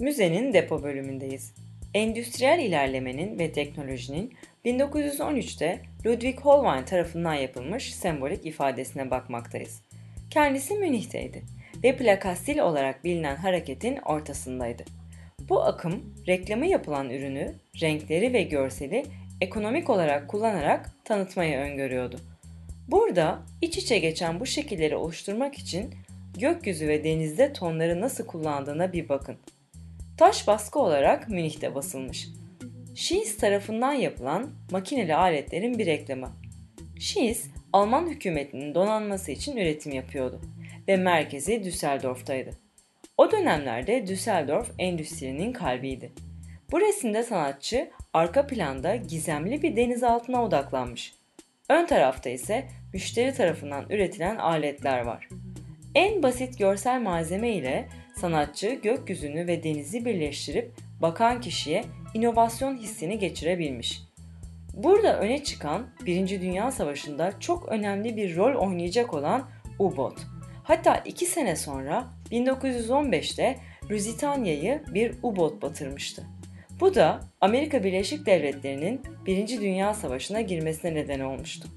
Müzenin depo bölümündeyiz. Endüstriyel ilerlemenin ve teknolojinin 1913'te Ludwig Holbein tarafından yapılmış sembolik ifadesine bakmaktayız. Kendisi Münih'teydi ve plakastil olarak bilinen hareketin ortasındaydı. Bu akım reklamı yapılan ürünü, renkleri ve görseli ekonomik olarak kullanarak tanıtmayı öngörüyordu. Burada iç içe geçen bu şekilleri oluşturmak için gökyüzü ve denizde tonları nasıl kullandığına bir bakın. Taş baskı olarak Münih'te basılmış. Schiess tarafından yapılan makineli aletlerin bir reklamı. Schiess, Alman hükümetinin donanması için üretim yapıyordu ve merkezi Düsseldorf'taydı. O dönemlerde Düsseldorf endüstrinin kalbiydi. Bu resimde sanatçı arka planda gizemli bir denizaltına odaklanmış. Ön tarafta ise müşteri tarafından üretilen aletler var. En basit görsel malzeme ile sanatçı gökyüzünü ve denizi birleştirip bakan kişiye inovasyon hissini geçirebilmiş. Burada öne çıkan Birinci Dünya Savaşı'nda çok önemli bir rol oynayacak olan U-Boat. Hatta iki sene sonra 1915'te Lusitania'yı bir U-Boat batırmıştı. Bu da Amerika Birleşik Devletleri'nin Birinci Dünya Savaşı'na girmesine neden olmuştu.